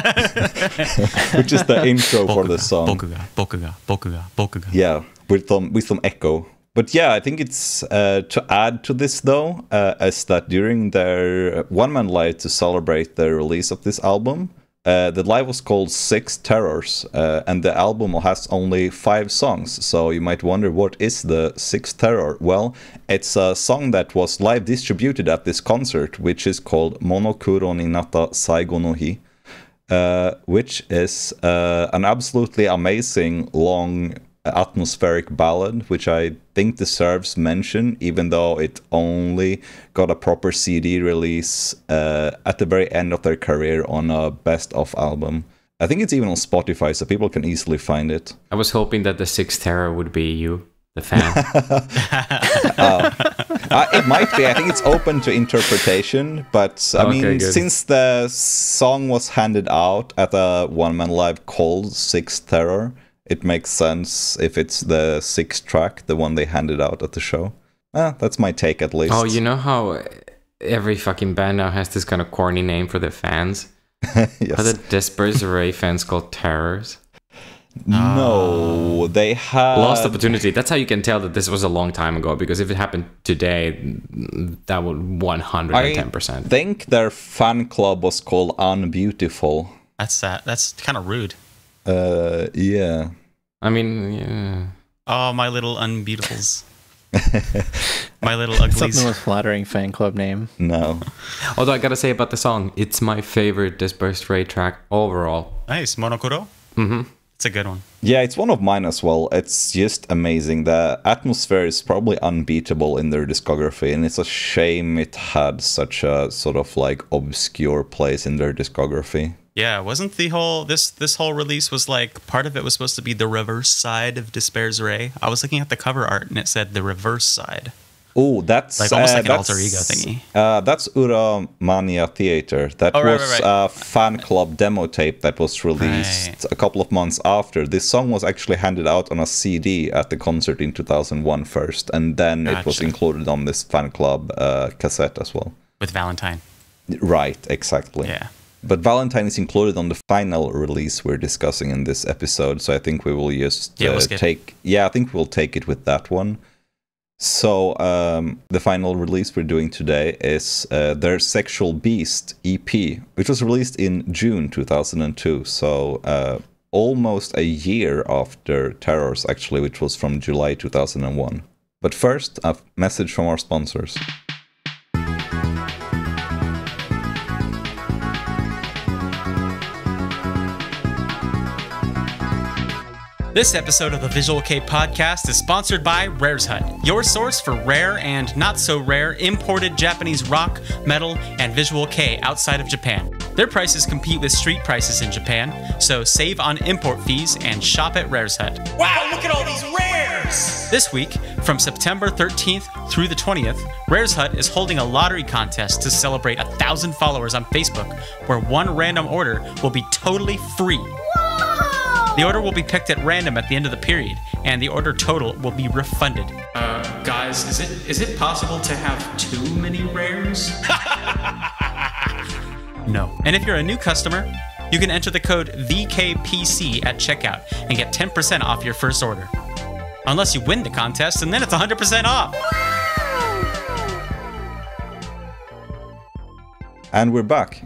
which is the intro for the song. Bokuga, Bokuga, Bokuga, Bokuga. Yeah, with some with some echo. but yeah, I think it's uh, to add to this though, uh, is that during their one man live to celebrate the release of this album, uh, the live was called Six Terrors, uh, and the album has only five songs. So you might wonder what is the Sixth Terror? Well, it's a song that was live distributed at this concert, which is called Monokuro ni Nata Saigo no Hi uh, which is uh, an absolutely amazing long atmospheric ballad, which I think deserves mention, even though it only got a proper CD release uh, at the very end of their career on a best of album. I think it's even on Spotify, so people can easily find it. I was hoping that the sixth terror would be you, the fan. Uh, it might be. I think it's open to interpretation, but I Okay, mean, good. since the song was handed out at a one man live called Sixth Terror, it makes sense if it's the sixth track, the one they handed out at the show. Ah, that's my take at least. oh, you know how every fucking band now has this kind of corny name for their fans? yes. Are the D'espairsRay fans called Terrors? No, they had Lost opportunity. That's how you can tell that this was a long time ago. Because if it happened today, that would one hundred and ten percent. I think their fan club was called Unbeautiful. That's sad. That's kind of rude. Uh, yeah. I mean, yeah. Oh, my little unbeatables. my little Something uglies. with flattering fan club name. No. Although I gotta say about the song, it's my favorite D'espairsRay track overall. Nice. Monokuro? hmm It's a good one. Yeah, it's one of mine as well. It's just amazing. The atmosphere is probably unbeatable in their discography, and it's a shame it had such a sort of like obscure place in their discography. Yeah, wasn't the whole this this whole release was like part of it was supposed to be the reverse side of D'espairsRay. I was looking at the cover art and it said the reverse side. Oh, that's Like, almost uh, like an alter that's- ego thingy. Uh, that's Ura Mania Theater. That Oh, was right, right. a fan club demo tape that was released Right. a couple of months after. This song was actually handed out on a CD at the concert in 2001 first, and then it was included on this fan club uh, cassette as well. With Valentine. Right, exactly. Yeah. But Valentine is included on the final release we're discussing in this episode, so I think we will just Yeah, uh, take. Yeah, I think we'll take it with that one. So um, the final release we're doing today is uh, their Sexual Beast EP, which was released in June 2002. So uh, almost a year after Terrors, actually, which was from July 2001. But first, a message from our sponsors. This episode of the Visual Kei podcast is sponsored by RarezHut, your source for rare and not so rare imported Japanese rock, metal, and Visual Kei outside of Japan. Their prices compete with street prices in Japan, so save on import fees and shop at RarezHut. Wow, look at all these rares! This week, from September 13th through the 20th, RarezHut is holding a lottery contest to celebrate a thousand followers on Facebook, where one random order will be totally free. The order will be picked at random at the end of the period, and the order total will be refunded. Uh, guys, is it is it possible to have too many rares? no. And if you're a new customer, you can enter the code VKPC at checkout and get 10% off your first order. Unless you win the contest, and then it's 100% off. And we're back.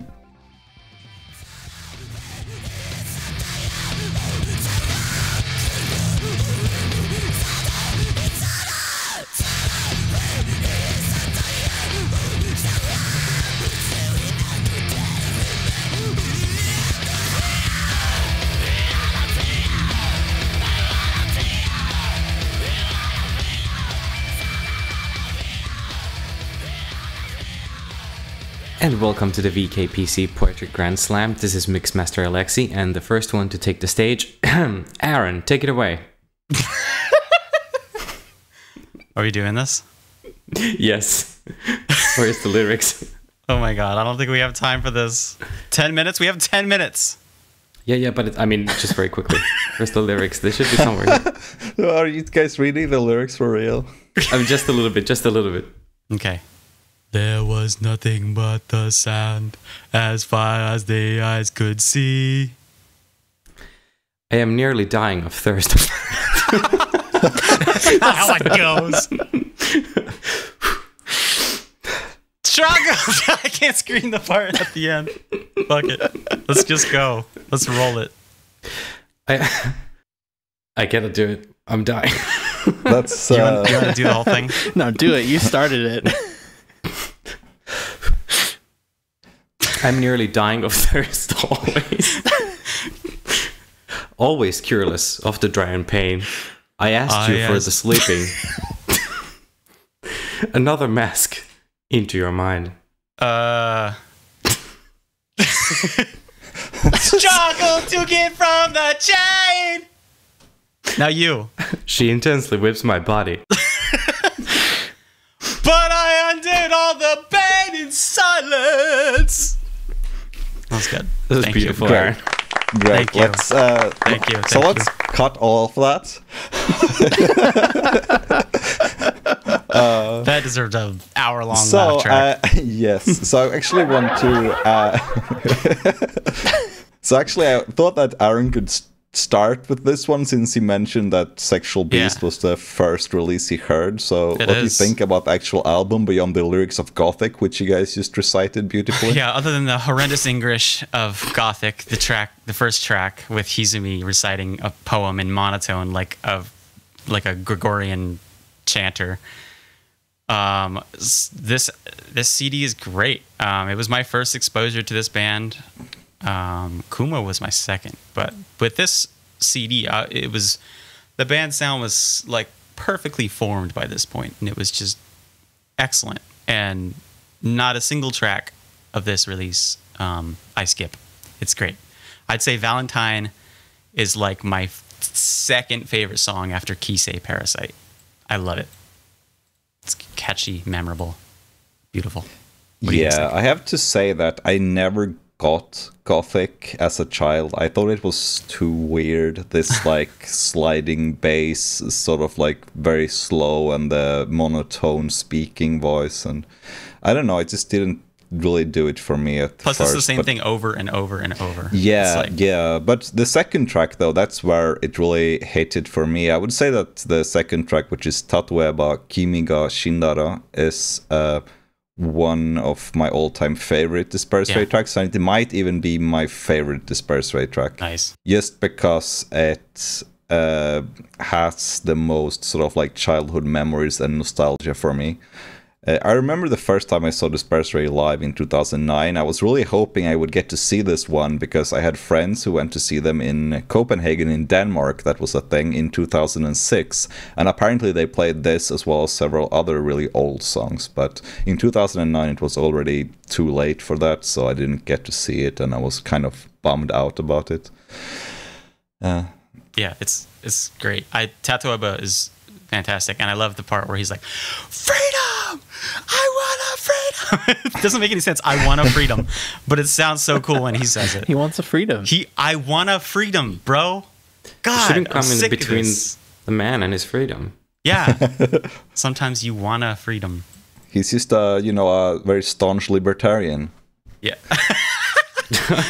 And welcome to the VKPC Poetry Grand Slam. This is Mixmaster Alexi, and the first one to take the stage, Aaron, take it away. Are we doing this? yes. Where's the lyrics? Oh my god, I don't think we have time for this. 10 minutes? We have 10 minutes. Yeah, yeah, but it, I mean, just very quickly. Where's the lyrics? They should be somewhere. here. Are you guys reading the lyrics for real? I mean, just a little bit, just a little bit. Okay. There was nothing but the sand as far as the eyes could see. I am nearly dying of thirst. not how it goes. Struggle! I can't screen the part at the end. Fuck it. Let's just go. Let's roll it. I, I gotta do it. I'm dying. That's You uh, want, you want to do the whole thing? No, do it. You started it. I'm nearly dying of thirst always. always cureless of the dry and pain. I asked Ah, you for the sleeping. Another mask into your mind. Uh. Struggle to get from the chain. Now you. She intensely whips my body. But I undid all the pain in silence. That's good. That was Thank beautiful. You. Aaron. great. Thank. Let's. Uh, Thank you, So thank let's cut all of that. That deserved an hour long so laugh track. uh, yes so i actually want to uh, so actually i thought that aaron could s- start with this one since he mentioned that sexual beast Yeah. was the first release he heard so It what do you think about the actual album beyond the lyrics of gothic which you guys just recited beautifully yeah, other than the horrendous English of Gothic, the track, the first track with Hizumi reciting a poem in monotone, like a like a Gregorian chanter. Um, this this CD is great. Um, it was my first exposure to this band. Um, Kumo was my second, but with this CD, uh, it was the band sound was like perfectly formed by this point, and it was just excellent. And not a single track of this release um, I skip. It's great. I'd say Valentine is like my second favorite song after Kisei Parasite. I love it. It's catchy, memorable, beautiful. What do you guys yeah i have to say that i never got gothic as a child i thought it was too weird this like sliding bass sort of like very slow and the monotone speaking voice and i don't know it just didn't really do it for me at Plus, first it's the same but- thing over and over and over. yeah, like, yeah, but the second track though, that's where it really hit it for me. I would say that the second track, which is Tatoeba Kimi ga Shindara, is uh, one of my all-time favorite Disperse Yeah. Ray tracks, and it might even be my favorite D'espairsRay track, Nice. just because it uh, has the most sort of like childhood memories and nostalgia for me. Uh, I remember the first time I saw Disperse live in 2009. I was really hoping I would get to see this one because I had friends who went to see them in Copenhagen in Denmark. That was a thing in 2006. And apparently they played this as well as several other really old songs. But in 2009 it was already too late for that, so I didn't get to see it and I was kind of bummed out about it. Uh, Yeah, it's it's great. I Tatoeba is fantastic, and I love the part where he's like, "Freedom! I want a freedom." it doesn't make any sense. I want a freedom, but it sounds so cool when he says it. He wants a freedom. He, I want a freedom, bro. God, Shouldn't I'm come in sick between the man and his freedom. Yeah, sometimes you want a freedom. he's just a, you know, a very staunch libertarian. Yeah,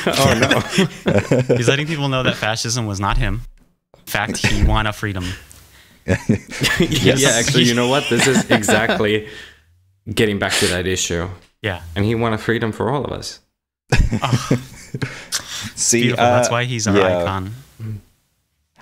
Oh no. he's letting people know that fascism was not him. In fact, he want a freedom. Yeah, actually, you know what? This is exactly getting back to that issue. Yeah, And he wanted freedom for all of us. See, beautiful. That's uh, why he's our yeah. icon.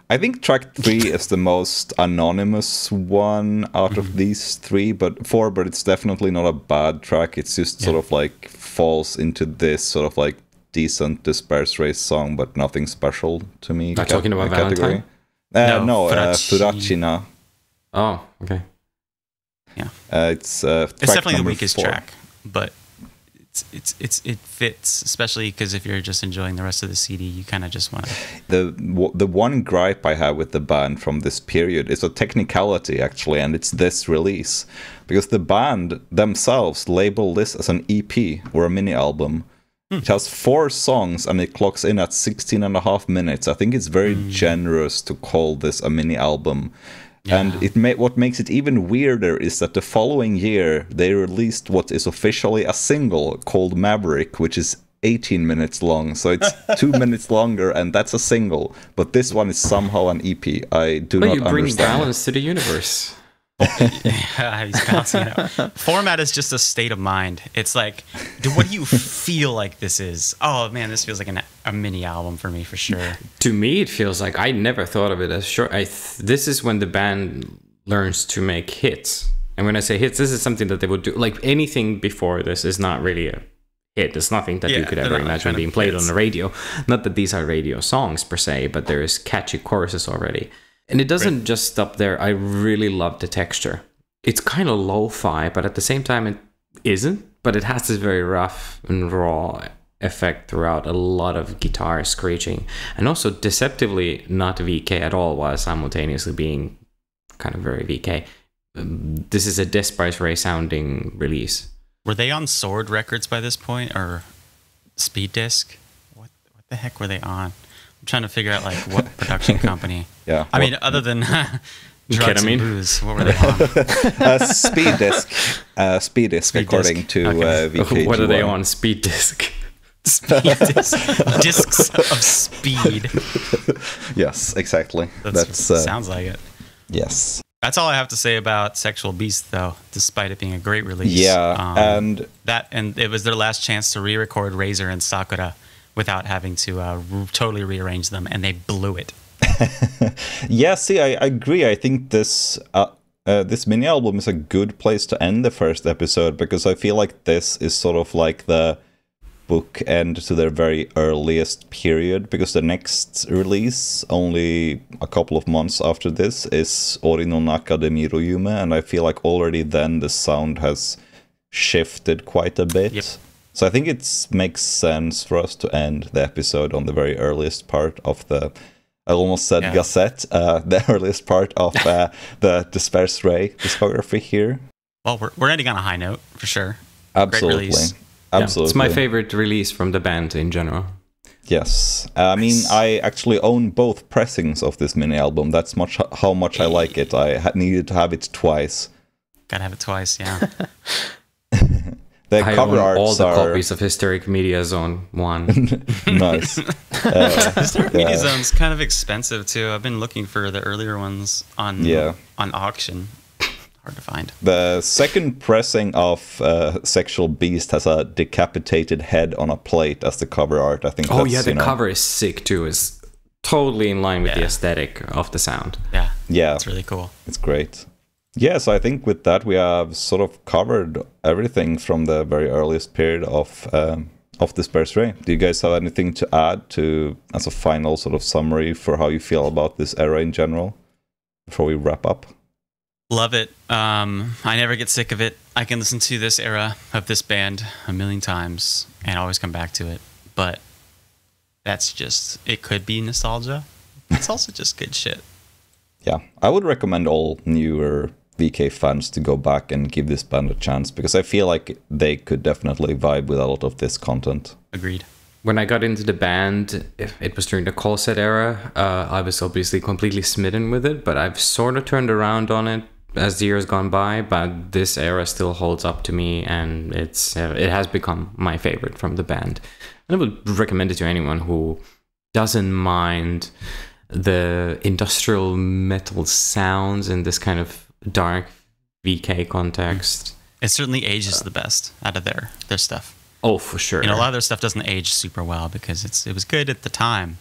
I think track three is the most anonymous one out Mm-hmm. of these three, but four. But it's definitely not a bad track. It's just sort of like falls into this sort of like decent dispersed race song, but nothing special to me. Are you talking about Valentine? Uh, No, no, uh, Oh, okay. Uh, it's uh, It's definitely the weakest four. track, but it's it's it's it fits, especially because if you're just enjoying the rest of the CD, you kind of just want to. the w- the one gripe I have with the band from this period is a technicality actually, and it's this release because the band themselves label this as an EP or a mini album. It has four songs and it clocks in at 16 and a half minutes. I think it's very hmm. generous to call this a mini album. And it may, what makes it even weirder is that the following year they released what is officially a single called Maverick, which is 18 minutes long, so it's two minutes longer, and that's a single. But this one is somehow an EP. I do But not you bring understand. balance to the universe. He's bouncing it out. Format is just a state of mind. It's like, do, what do you feel like this is? Oh man, this feels like an, a mini album for me for sure. To me, it feels like I never thought of it as short. I th- this is when the band learns to make hits. And when I say hits, this is something that they would do. Like anything before this is not really a hit. It's nothing that you could ever imagine being played hits. on the radio. Not that these are radio songs per se, but there's catchy choruses already. And it doesn't just stop there. I really love the texture. It's kind of lo-fi, but at the same time, it isn't. But it has this very rough and raw effect throughout. A lot of guitar screeching, and also deceptively not VK at all, while simultaneously being kind of very VK. Um, This is a D'espairsRay sounding release. Were they on Sword Records by this point or Speed Disc? What what the heck were they on? I'm trying to figure out like what production company. Yeah. I mean, other than drugs Ketamine? and booze, what were they on? uh, speed disc. Uh, speed disc, Speed according disc. to Okay. uh, VK. what are they on? Speed disc. Speed disc, discs of speed. Yes, exactly. That's, That's, uh, sounds like it. yes. That's all I have to say about Sexual Beast, though. Despite it being a great release, Yeah, Um, and that and it was their last chance to re-record Razor and Sakura without having to uh, r- totally rearrange them, and they blew it. Yeah, see, I, I agree. I think this uh, uh, this mini album is a good place to end the first episode because I feel like this is sort of like the book end to their very earliest period because the next release, only a couple of months after this, is Ori no Naka de Miroyume, and I feel like already then the sound has shifted quite a bit. Yep. So I think it makes sense for us to end the episode on the very earliest part of the. I almost said Yeah. Gazette, uh, the earliest part of uh, the D'espairsRay discography here. Well, we're, we're ending on a high note for sure. Absolutely. release. Yeah, Absolutely. it's my favorite release from the band in general. Yes. I mean, I actually own both pressings of this mini album. That's much how much I like it. I ha- needed to have it twice. Gotta have it twice, yeah. The I cover own arts all the are copies of Hysteric Media Zone 1. nice. Media Yeah. Zone's kind of expensive too. I've been looking for the earlier ones on Yeah. on auction. Hard to find. The second pressing of uh, Sexual Beast has a decapitated head on a plate as the cover art. I think. oh, that's, yeah, the you know, cover is sick too. It's totally in line with the aesthetic of the sound. Yeah, Yeah, it's really cool. it's great. Yeah, so I think with that we have sort of covered everything from the very earliest period of um, of D'espairsRay. Do you guys have anything to add to as a final sort of summary for how you feel about this era in general before we wrap up? Love it. Um, I never get sick of it. I can listen to this era of this band a million times and always come back to it. But that's just it. Could be nostalgia. It's also just good shit. Yeah, I would recommend all newer VK fans to go back and give this band a chance because I feel like they could definitely vibe with a lot of this content. Agreed. When I got into the band, it was during the Coll:set era, uh, I was obviously completely smitten with it, but I've sort of turned around on it as the years gone by. But this era still holds up to me, and it's uh, it has become my favorite from the band. And I would recommend it to anyone who doesn't mind the industrial metal sounds and this kind of dark VK context. It certainly ages the best out of their their stuff. Oh, for sure. You know, a lot of their stuff doesn't age super well because it's it was good at the time,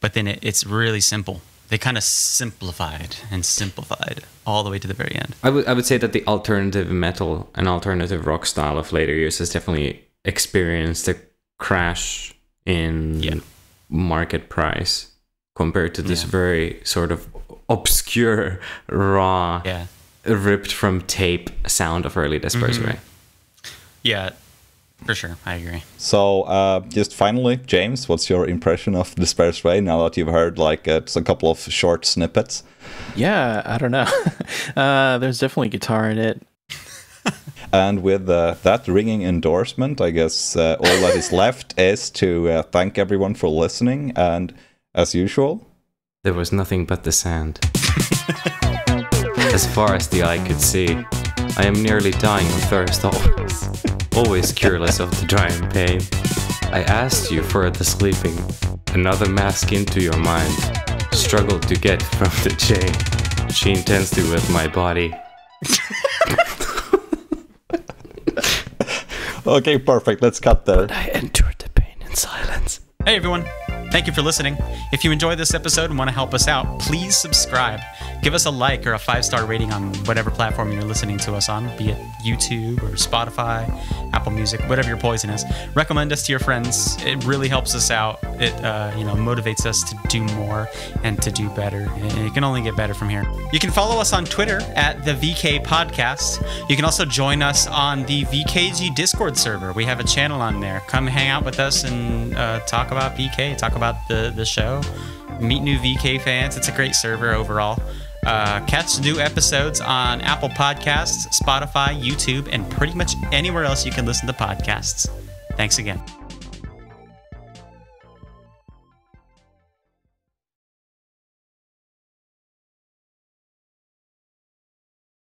but then it, it's really simple. They kind of simplified and simplified all the way to the very end. I would I would say that the alternative metal and alternative rock style of later years has definitely experienced a crash in Yeah. market price compared to this Yeah. very sort of obscure, raw, Yeah, ripped from tape sound of early Disperse Mhm. Yeah, for sure. I agree. So, uh, just finally, James, what's your impression of D'espairsRay now that you've heard like uh, a couple of short snippets? Yeah, I don't know. uh, there's definitely guitar in it. And with uh, that ringing endorsement, I guess uh, all that is left is to uh, thank everyone for listening. And as usual, There was nothing but the sand. As far as the eye could see, I am nearly dying of thirst always. Always cureless of the drying pain. I asked you for the sleeping, another mask into your mind. Struggled to get from the chain. She intends to with my body. Okay, perfect. Let's cut there. I endured the pain in silence. Hey everyone, thank you for listening. If you enjoyed this episode and want to help us out, please subscribe. Give us a like or a five star rating on whatever platform you're listening to us on, be it YouTube or Spotify, Apple Music, whatever your poison is. Recommend us to your friends. It really helps us out. It uh, you know motivates us to do more and to do better. And it can only get better from here. You can follow us on Twitter at the VK Podcast. You can also join us on the VKG Discord server. We have a channel on there. Come hang out with us and uh, talk about VK, talk about the the show, meet new VK fans. It's a great server overall. Uh, catch new episodes on Apple Podcasts, Spotify, YouTube, and pretty much anywhere else you can listen to podcasts. Thanks again.